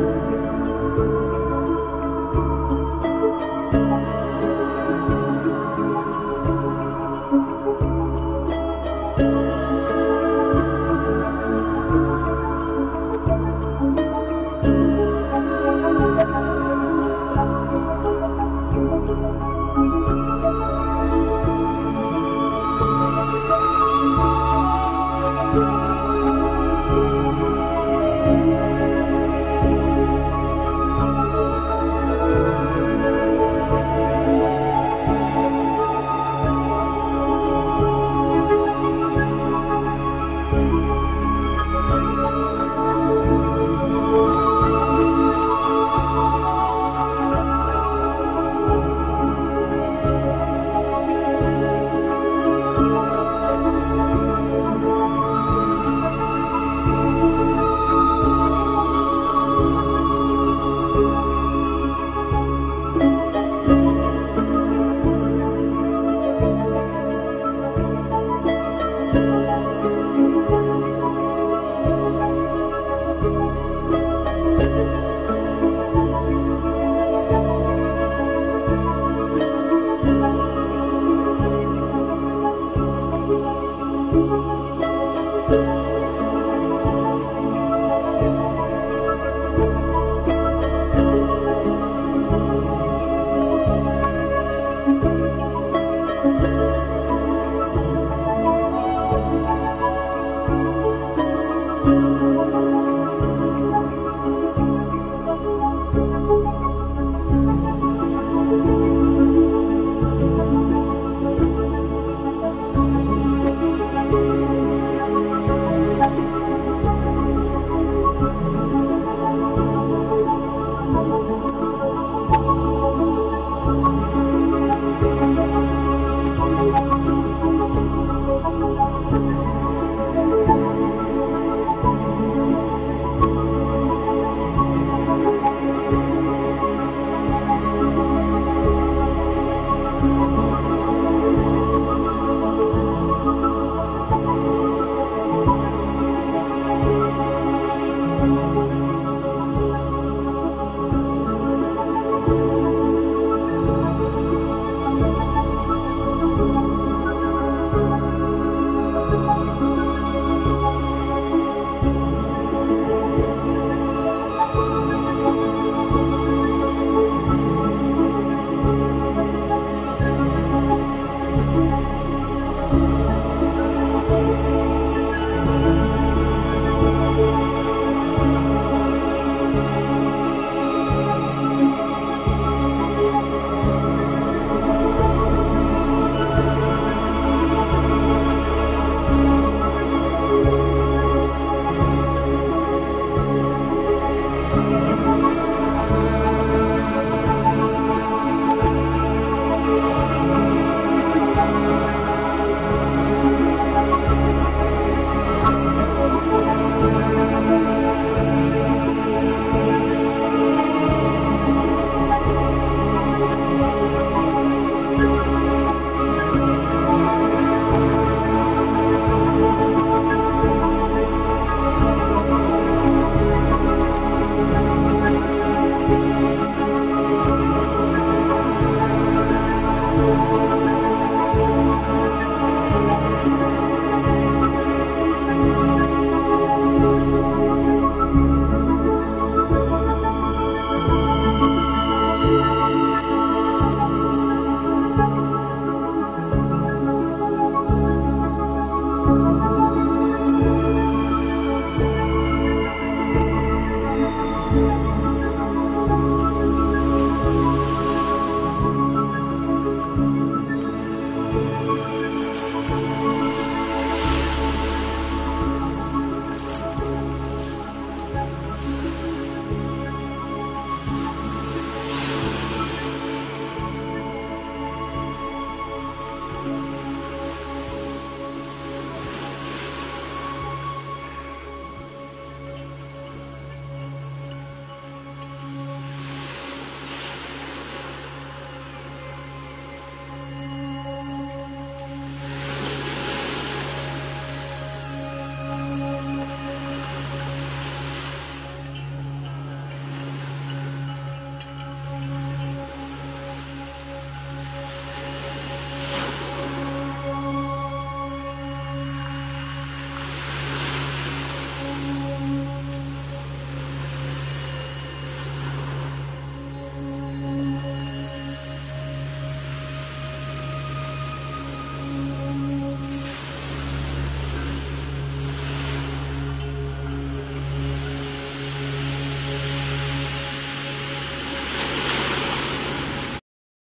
Lord.